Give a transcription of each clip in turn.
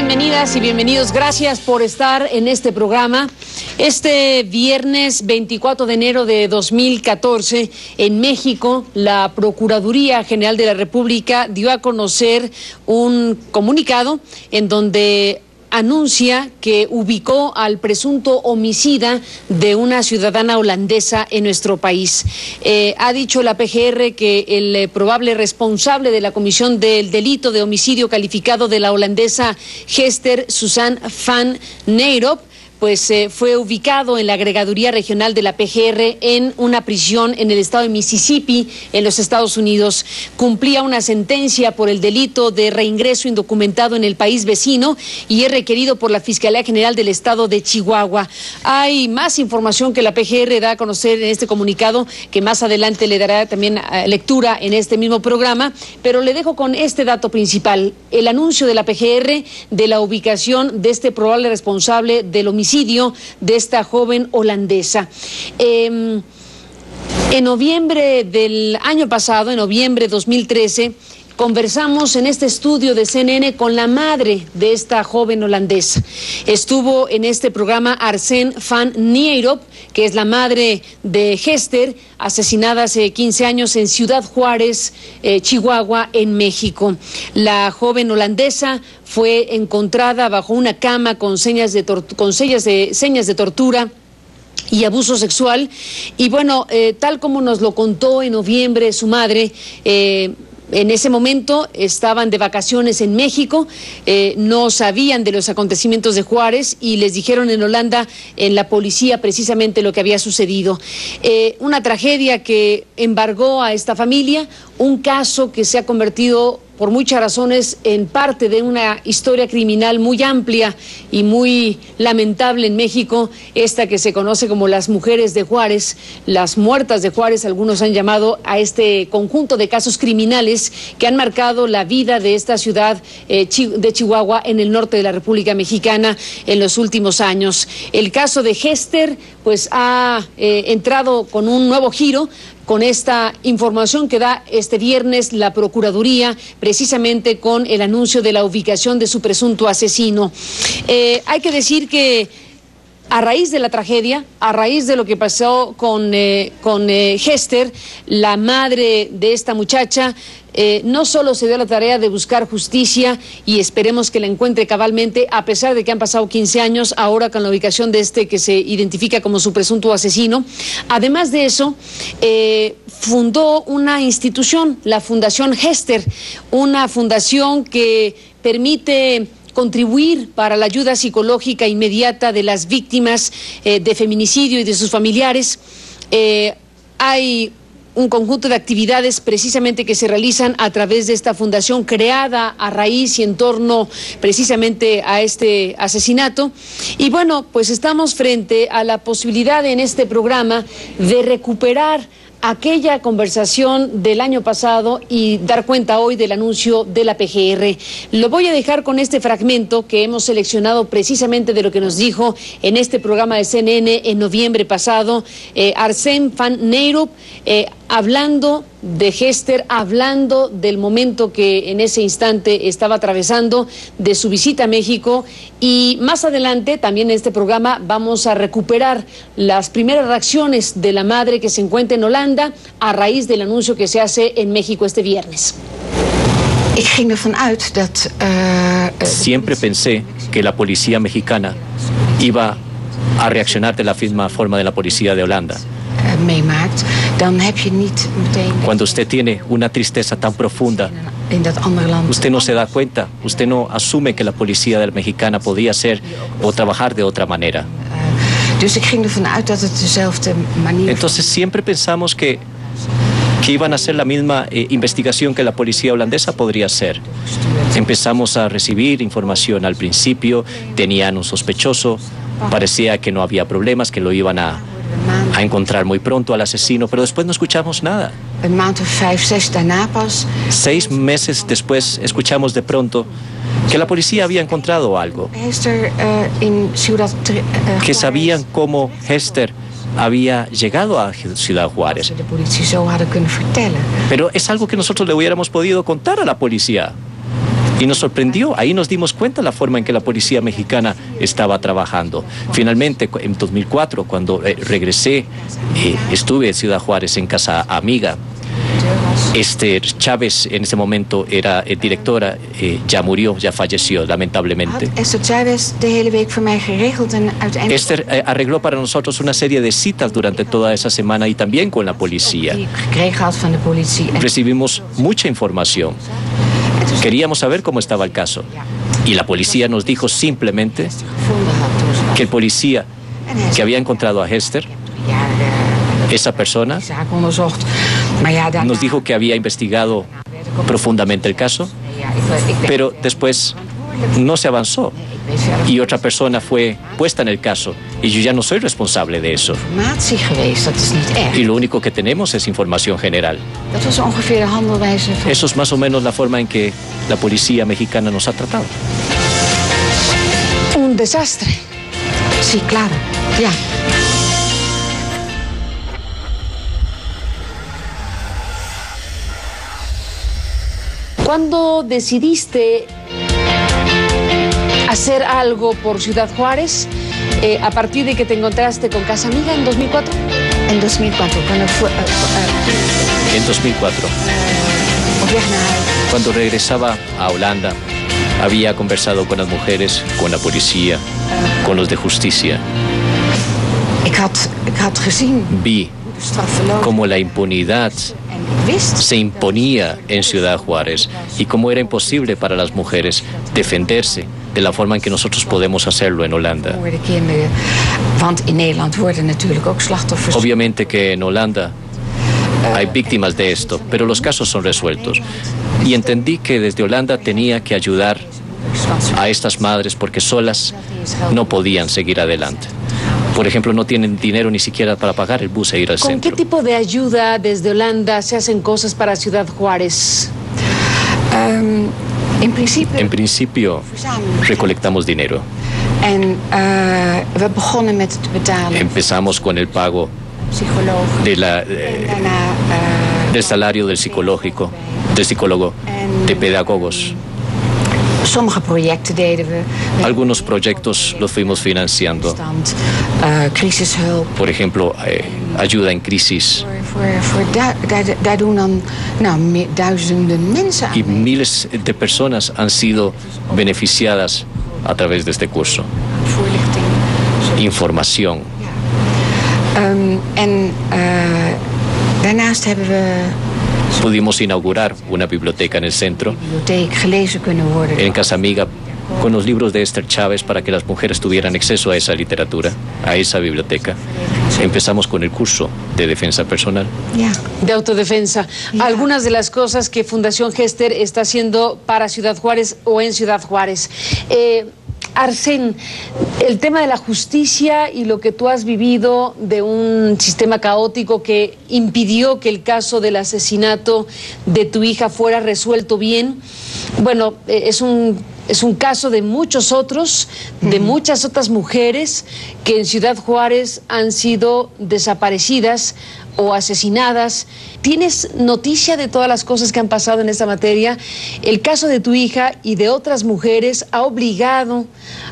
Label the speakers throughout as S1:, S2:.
S1: Bienvenidas y bienvenidos. Gracias por estar en este programa. Este viernes 24 de enero de 2014, en México, la Procuraduría General de la República dio a conocer un comunicado en donde anuncia que ubicó al presunto homicida de una ciudadana holandesa en nuestro país. Eh, ha dicho la PGR que el eh, probable responsable de la comisión del delito de homicidio calificado de la holandesa Hester Susan van Neyrop pues eh, fue ubicado en la agregaduría regional de la PGR en una prisión en el estado de Mississippi, en los Estados Unidos. Cumplía una sentencia por el delito de reingreso indocumentado en el país vecino y es requerido por la Fiscalía General del Estado de Chihuahua. Hay más información que la PGR da a conocer en este comunicado, que más adelante le dará también eh, lectura en este mismo programa, pero le dejo con este dato principal, el anuncio de la PGR de la ubicación de este probable responsable del homicidio de esta joven holandesa. Em, en noviembre del año pasado, en noviembre de 2013, conversamos en este estudio de CNN con la madre de esta joven holandesa. Estuvo en este programa Arsène van Nierop, que es la madre de Hester, asesinada hace 15 años en Ciudad Juárez, eh, Chihuahua, en México. La joven holandesa fue encontrada bajo una cama con señas de, con señas de, señas de tortura y abuso sexual. Y bueno, eh, tal como nos lo contó en noviembre su madre, eh, en ese momento estaban de vacaciones en México, eh, no sabían de los acontecimientos de Juárez y les dijeron en Holanda, en la policía, precisamente lo que había sucedido. Eh, una tragedia que embargó a esta familia, un caso que se ha convertido por muchas razones en parte de una historia criminal muy amplia y muy lamentable en México, esta que se conoce como las mujeres de Juárez, las muertas de Juárez, algunos han llamado a este conjunto de casos criminales que han marcado la vida de esta ciudad eh, de Chihuahua en el norte de la República Mexicana en los últimos años. El caso de Hester pues ha eh, entrado con un nuevo giro con esta información que da este viernes la Procuraduría, precisamente con el anuncio de la ubicación de su presunto asesino. Eh, hay que decir que a raíz de la tragedia, a raíz de lo que pasó con, eh, con eh, Hester, la madre de esta muchacha, eh, no solo se dio la tarea de buscar justicia y esperemos que la encuentre cabalmente, a pesar de que han pasado 15 años, ahora con la ubicación de este que se identifica como su presunto asesino. Además de eso, fundó una institución, la Fundación Hester, una fundación que permite contribuir para la ayuda psicológica inmediata de las víctimas eh, de feminicidio y de sus familiares. hay un conjunto de actividades precisamente que se realizan a través de esta fundación creada a raíz y en torno precisamente a este asesinato. Y bueno, pues estamos frente a la posibilidad en este programa de recuperar aquella conversación del año pasado y dar cuenta hoy del anuncio de la PGR. Lo voy a dejar con este fragmento que hemos seleccionado precisamente de lo que nos dijo en este programa de CNN en noviembre pasado eh, Arsène Van Neyrup, eh, hablando de Hester, hablando del momento que en ese instante estaba atravesando, de su visita a México y más adelante también en este programa vamos a recuperar las primeras reacciones de la madre que se encuentra en Holanda a raíz del anuncio que se hace en México este viernes.
S2: Eh, Siempre pensé que la policía mexicana iba a reaccionar de la misma forma de la policía de Holanda. Cuando usted tiene una tristeza tan profunda, usted no se da cuenta, usted no asume que la policía de la mexicana podía ser o trabajar de otra manera. Entonces siempre pensamos que, que iban a hacer la misma eh, investigación que la policía holandesa podría hacer. Empezamos a recibir información al principio, tenían un sospechoso, parecía que no había problemas, que lo iban a, a encontrar muy pronto al asesino, pero después no escuchamos nada. Seis meses después escuchamos de pronto que la policía había encontrado algo, que sabían cómo Hester había llegado a Ciudad Juárez. Pero es algo que nosotros le hubiéramos podido contar a la policía. Y nos sorprendió, ahí nos dimos cuenta de la forma en que la policía mexicana estaba trabajando. Finalmente, en 2004, cuando eh, regresé, eh, estuve en Ciudad Juárez en casa amiga este Chávez en ese momento era eh, directora, eh, ya murió, ya falleció, lamentablemente. Esther eh, arregló para nosotros una serie de citas durante toda esa semana y también con la policía. Recibimos mucha información. Queríamos saber cómo estaba el caso. Y la policía nos dijo simplemente que el policía que había encontrado a Hester esa persona nos dijo que había investigado profundamente el caso, pero después no se avanzó y otra persona fue puesta en el caso y yo ya no soy responsable de eso. Y lo único que tenemos es información general. Eso es más o menos la forma en que la policía mexicana nos ha tratado.
S1: Un desastre.
S3: Sí, claro. Ya.
S1: ¿Cuándo decidiste hacer algo por Ciudad Juárez eh, a partir de que te encontraste con Casa Amiga en 2004?
S3: En 2004, cuando fue... Uh,
S2: uh, en 2004. Cuando regresaba a Holanda, había conversado con las mujeres, con la policía, con los de justicia. Vi cómo la impunidad se imponía en Ciudad Juárez y cómo era imposible para las mujeres defenderse de la forma en que nosotros podemos hacerlo en Holanda. Obviamente que en Holanda hay víctimas de esto, pero los casos son resueltos. Y entendí que desde Holanda tenía que ayudar a estas madres porque solas no podían seguir adelante por ejemplo, no tienen dinero ni siquiera para pagar el bus e ir al
S1: centro.
S2: ¿Con
S1: qué tipo de ayuda desde Holanda se hacen cosas para Ciudad Juárez?
S2: Em, en principio, en principio recolectamos dinero.
S3: En, uh, we
S2: Empezamos con el pago de la, eh, del salario del psicológico, del psicólogo, de pedagogos. Algunos proyectos los fuimos financiando.
S3: Crisishulp.
S2: Por ejemplo, eh, ayuda en crisis.
S3: Voor, voor daar, daar, daar doen dan nou, duizenden mensen aan.
S2: Y miles de personas han sido beneficiadas a través de este curso. Información.
S3: Um, en uh, daarnaast hebben we
S2: Pudimos inaugurar una biblioteca en el centro, en Casa Amiga, con los libros de Esther Chávez para que las mujeres tuvieran acceso a esa literatura, a esa biblioteca. Empezamos con el curso de defensa personal.
S1: De autodefensa. Algunas de las cosas que Fundación Gester está haciendo para Ciudad Juárez o en Ciudad Juárez. Eh, Arsen, el tema de la justicia y lo que tú has vivido de un sistema caótico que impidió que el caso del asesinato de tu hija fuera resuelto bien, bueno, eh, es un es un caso de muchos otros, de muchas otras mujeres que en Ciudad Juárez han sido desaparecidas o asesinadas. ¿Tienes noticia de todas las cosas que han pasado en esta materia? El caso de tu hija y de otras mujeres ha obligado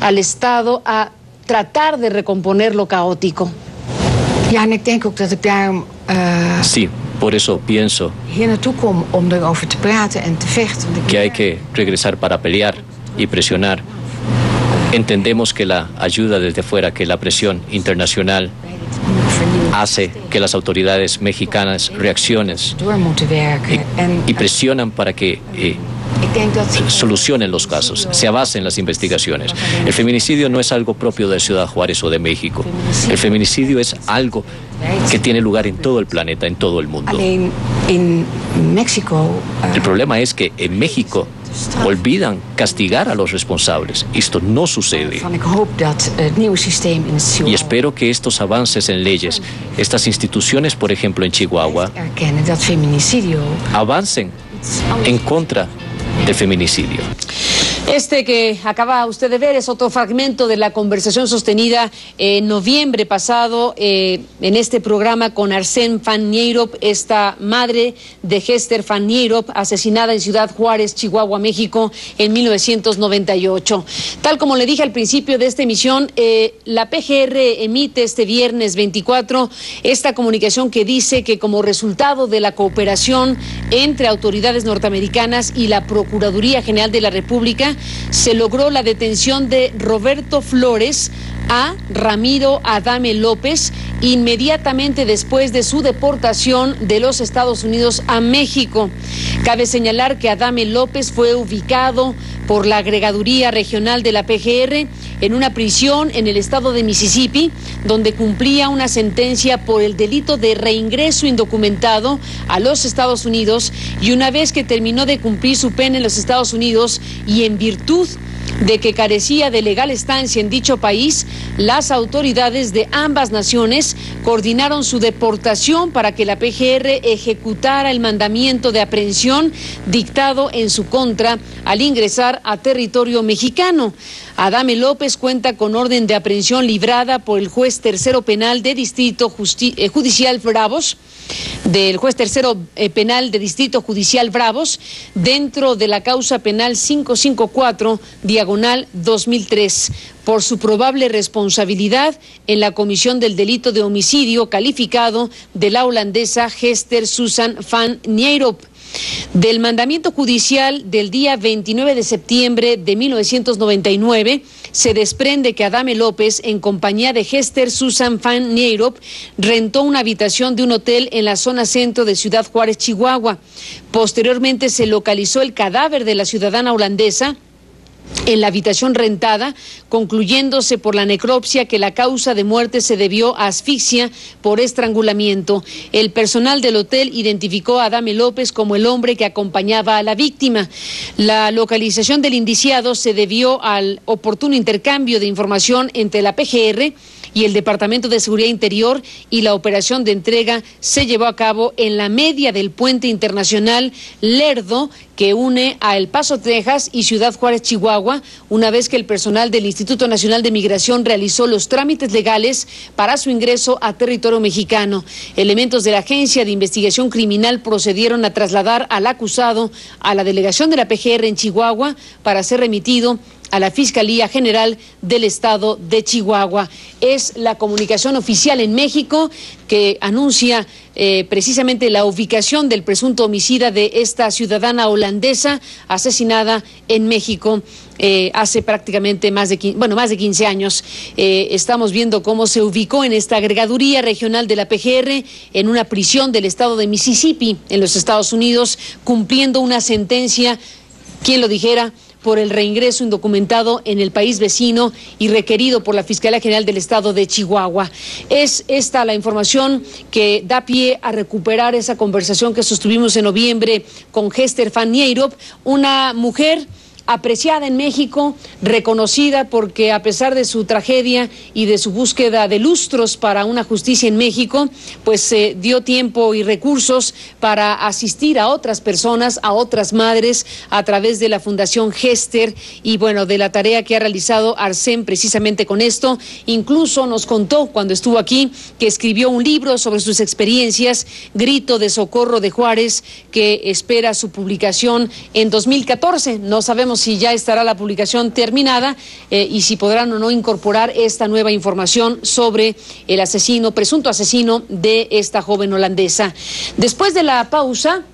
S1: al Estado a tratar de recomponer lo caótico.
S2: Uh, sí, por eso pienso. Que hay que regresar para pelear y presionar. Entendemos que la ayuda desde fuera, que la presión internacional hace que las autoridades mexicanas reaccionen y, presionan para que eh, solucionen los casos, se avancen las investigaciones. El feminicidio no es algo propio de Ciudad Juárez o de México. El feminicidio es algo que tiene lugar en todo el planeta, en todo el mundo. El problema es que en México olvidan castigar a los responsables. Esto no sucede. Y espero que estos avances en leyes, estas instituciones, por ejemplo, en Chihuahua, avancen en contra del feminicidio.
S1: Este que acaba usted de ver es otro fragmento de la conversación sostenida en noviembre pasado eh, en este programa con Arsène Van Nierop, esta madre de Hester Van Nierop, asesinada en Ciudad Juárez, Chihuahua, México, en 1998. Tal como le dije al principio de esta emisión, eh, la PGR emite este viernes 24 esta comunicación que dice que como resultado de la cooperación entre autoridades norteamericanas y la Procuraduría General de la República, se logró la detención de Roberto Flores a Ramiro Adame López inmediatamente después de su deportación de los Estados Unidos a México. Cabe señalar que Adame López fue ubicado por la agregaduría regional de la PGR en una prisión en el estado de Mississippi, donde cumplía una sentencia por el delito de reingreso indocumentado a los Estados Unidos y una vez que terminó de cumplir su pena en los Estados Unidos y en virtud de que carecía de legal estancia en dicho país, las autoridades de ambas naciones coordinaron su deportación para que la PGR ejecutara el mandamiento de aprehensión dictado en su contra al ingresar a territorio mexicano. Adame López cuenta con orden de aprehensión librada por el juez tercero penal de Distrito eh, Judicial Bravos, del juez tercero eh, penal de Distrito Judicial Bravos, dentro de la causa penal 554, diagonal 2003, por su probable responsabilidad en la comisión del delito de homicidio calificado de la holandesa Hester Susan van Nierop del mandamiento judicial del día 29 de septiembre de 1999 se desprende que Adame López, en compañía de Hester Susan Van Nierop, rentó una habitación de un hotel en la zona centro de Ciudad Juárez, Chihuahua. Posteriormente se localizó el cadáver de la ciudadana holandesa en la habitación rentada, concluyéndose por la necropsia que la causa de muerte se debió a asfixia por estrangulamiento. El personal del hotel identificó a Adame López como el hombre que acompañaba a la víctima. La localización del indiciado se debió al oportuno intercambio de información entre la PGR y el Departamento de Seguridad Interior y la operación de entrega se llevó a cabo en la media del puente internacional Lerdo que une a El Paso, Texas y Ciudad Juárez, Chihuahua, una vez que el personal del Instituto Nacional de Migración realizó los trámites legales para su ingreso a territorio mexicano. Elementos de la Agencia de Investigación Criminal procedieron a trasladar al acusado a la delegación de la PGR en Chihuahua para ser remitido a la Fiscalía General del Estado de Chihuahua. Es la comunicación oficial en México que anuncia eh, precisamente la ubicación del presunto homicida de esta ciudadana holandesa asesinada en México. Eh, hace prácticamente más de, bueno, más de 15 años. Eh, estamos viendo cómo se ubicó en esta agregaduría regional de la PGR en una prisión del estado de Mississippi, en los Estados Unidos, cumpliendo una sentencia, quien lo dijera, por el reingreso indocumentado en el país vecino y requerido por la Fiscalía General del Estado de Chihuahua. Es esta la información que da pie a recuperar esa conversación que sostuvimos en noviembre con Hester Van una mujer apreciada en México, reconocida porque a pesar de su tragedia y de su búsqueda de lustros para una justicia en México, pues se dio tiempo y recursos para asistir a otras personas, a otras madres, a través de la Fundación Gester y bueno, de la tarea que ha realizado Arsén precisamente con esto. Incluso nos contó cuando estuvo aquí que escribió un libro sobre sus experiencias, Grito de Socorro de Juárez, que espera su publicación en 2014. No sabemos si ya estará la publicación terminada eh, y si podrán o no incorporar esta nueva información sobre el asesino, presunto asesino de esta joven holandesa. Después de la pausa,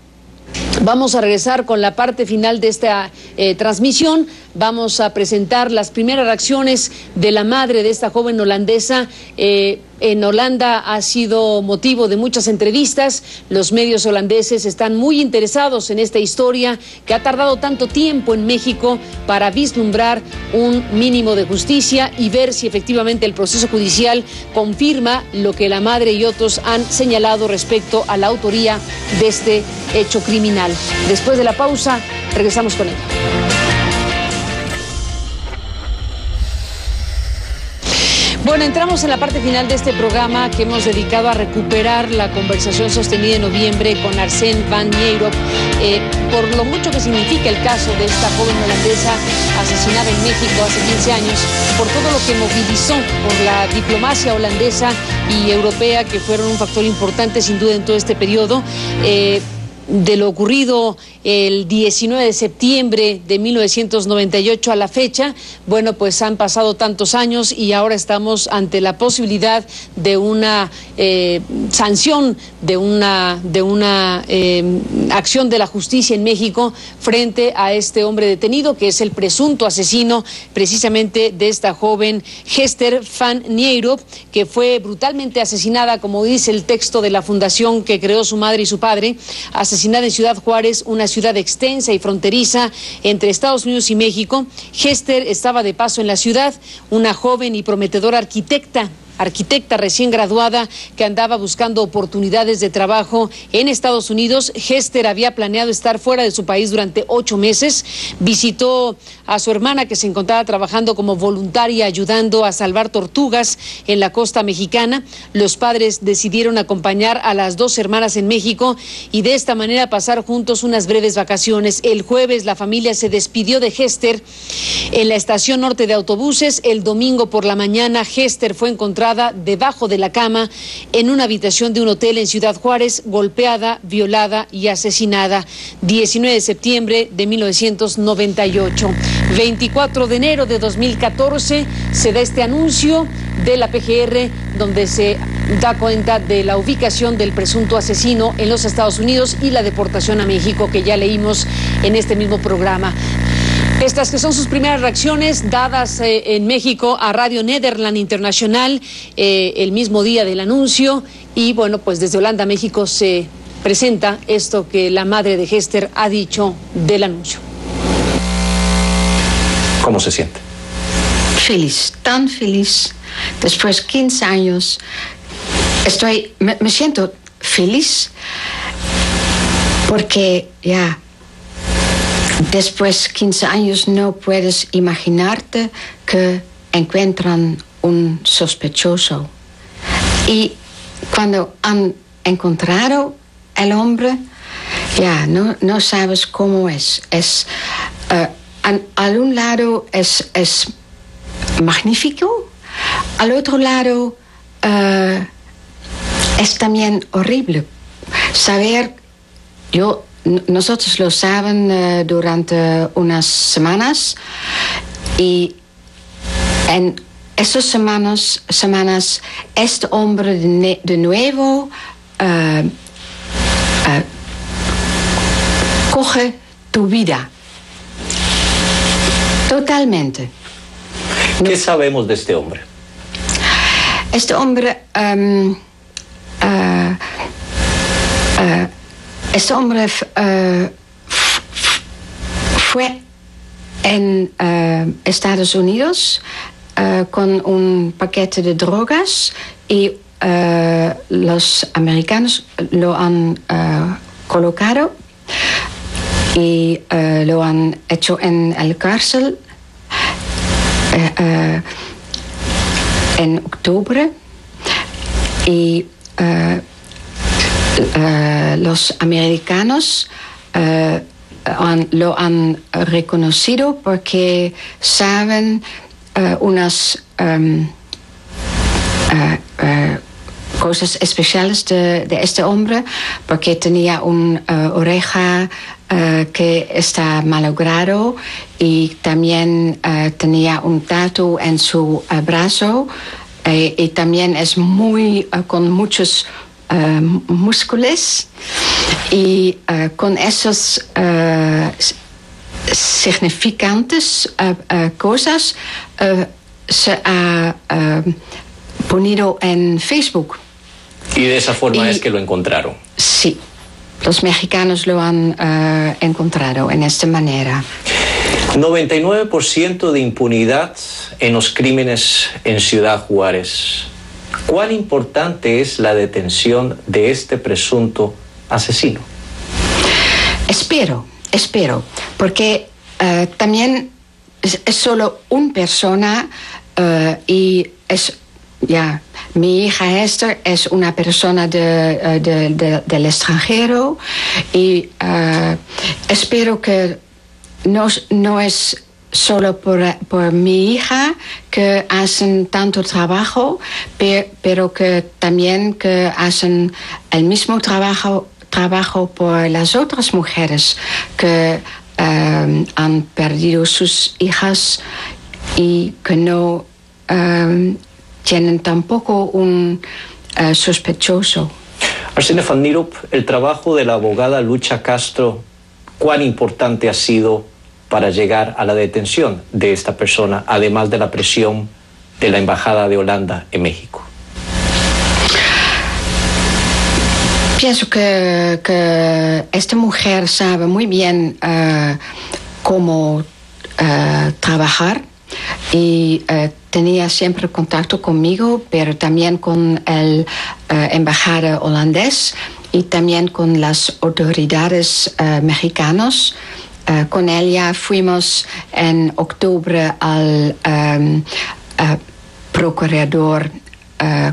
S1: Vamos a regresar con la parte final de esta eh, transmisión. Vamos a presentar las primeras reacciones de la madre de esta joven holandesa. Eh, en Holanda ha sido motivo de muchas entrevistas. Los medios holandeses están muy interesados en esta historia que ha tardado tanto tiempo en México para vislumbrar un mínimo de justicia y ver si efectivamente el proceso judicial confirma lo que la madre y otros han señalado respecto a la autoría de este hecho criminal. Después de la pausa, regresamos con ella. Bueno, entramos en la parte final de este programa que hemos dedicado a recuperar la conversación sostenida en noviembre con Arsène Van Nierop. Eh, por lo mucho que significa el caso de esta joven holandesa asesinada en México hace 15 años, por todo lo que movilizó por la diplomacia holandesa y europea, que fueron un factor importante sin duda en todo este periodo. Eh, de lo ocurrido el 19 de septiembre de 1998 a la fecha, bueno, pues han pasado tantos años y ahora estamos ante la posibilidad de una eh, sanción, de una, de una eh, acción de la justicia en México frente a este hombre detenido, que es el presunto asesino precisamente de esta joven Hester Van Niero, que fue brutalmente asesinada, como dice el texto de la fundación que creó su madre y su padre, asesinada en Ciudad Juárez, una ciudad extensa y fronteriza entre Estados Unidos y México. Hester estaba de paso en la ciudad, una joven y prometedora arquitecta arquitecta recién graduada que andaba buscando oportunidades de trabajo en Estados Unidos. Hester había planeado estar fuera de su país durante ocho meses. Visitó a su hermana que se encontraba trabajando como voluntaria ayudando a salvar tortugas en la costa mexicana. Los padres decidieron acompañar a las dos hermanas en México y de esta manera pasar juntos unas breves vacaciones. El jueves la familia se despidió de Hester en la estación norte de autobuses. El domingo por la mañana Hester fue encontrada debajo de la cama en una habitación de un hotel en Ciudad Juárez, golpeada, violada y asesinada. 19 de septiembre de 1998. 24 de enero de 2014 se da este anuncio de la PGR donde se da cuenta de la ubicación del presunto asesino en los Estados Unidos y la deportación a México que ya leímos en este mismo programa. Estas que son sus primeras reacciones dadas eh, en México a Radio Nederland Internacional eh, el mismo día del anuncio y bueno, pues desde Holanda, México se presenta esto que la madre de Hester ha dicho del anuncio.
S2: ¿Cómo se siente?
S3: Feliz, tan feliz. Después de 15 años, estoy, me, siento feliz porque ya Después de 15 años no puedes imaginarte que encuentran un sospechoso. Y cuando han encontrado el hombre, ya no, no sabes cómo es. Es uh, al, un lado es, es magnífico, al otro lado uh, es también horrible. Saber, yo nosotros lo saben uh, durante unas semanas y en esas semanas, semanas este hombre de, de nuevo uh, uh, coge tu vida. Totalmente.
S2: ¿Qué sabemos de este hombre?
S3: Este hombre um, Este hombre uh, fue en uh, Estados Unidos? Uh, con un paquete de drogas? Y los americanos lo han colocado? Y lo han hecho en el cárcel? En octubre? Y uh, los americanos uh, han, lo han reconocido porque saben uh, unas um, cosas especiales de, este hombre, porque tenía una oreja que está malogrado y también tenía un tatu en su brazo y también es muy con muchos uh, músculos y con esos significantes cosas se ha ponido en Facebook.
S2: Y de esa forma y, es que lo encontraron.
S3: Sí, los mexicanos lo han encontrado en esta manera.
S2: 99% de impunidad en los crímenes en Ciudad Juárez. ¿Cuán importante es la detención de este presunto asesino?
S3: Espero, espero, porque uh, también es, solo una persona uh, y es ya mi hija Esther es una persona de, del extranjero y espero que no, no es solo por, por, mi hija que hacen tanto trabajo, pero que también que hacen el mismo trabajo, trabajo por las otras mujeres que eh, han perdido sus hijas y que no eh, tienen tampoco un uh, sospechoso.
S2: Arsene Van el trabajo de la abogada Lucha Castro, ¿cuán importante ha sido para llegar a la detención de esta persona, además de la presión de la Embajada de Holanda en México?
S3: Pienso que, esta mujer sabe muy bien uh, cómo uh, trabajar y uh, tenía siempre contacto conmigo, pero también con el embajada holandés y también con las autoridades mexicanas eh, con ella fuimos en octubre al um, procurador uh,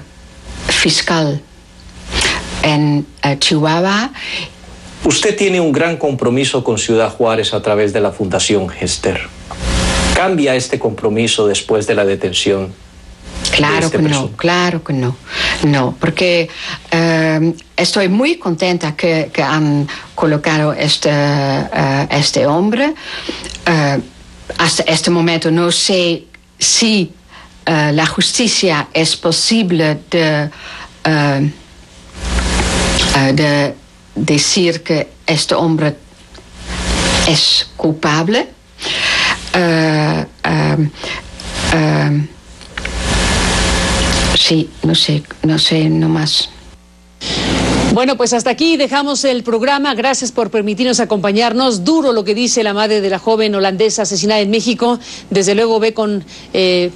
S3: fiscal en Chihuahua.
S2: Usted tiene un gran compromiso con Ciudad Juárez a través de la Fundación Gester. ¿Cambia este compromiso después de la detención
S3: Claro que no, claro que no. No, porque eh, estoy muy contenta que, han colocado este, eh, este hombre. Eh, hasta este momento no sé si la justicia es posible de, de decir que este hombre es culpable. Sí, no sé, no sé, no más.
S1: Bueno, pues hasta aquí dejamos el programa. Gracias por permitirnos acompañarnos. Duro lo que dice la madre de la joven holandesa asesinada en México. Desde luego ve con eh,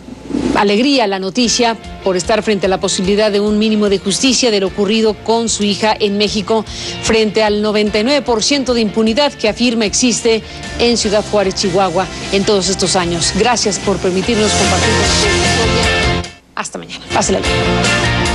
S1: alegría la noticia por estar frente a la posibilidad de un mínimo de justicia de lo ocurrido con su hija en México frente al 99% de impunidad que afirma existe en Ciudad Juárez, Chihuahua en todos estos años. Gracias por permitirnos compartir. Hasta mañana. Pásela bien.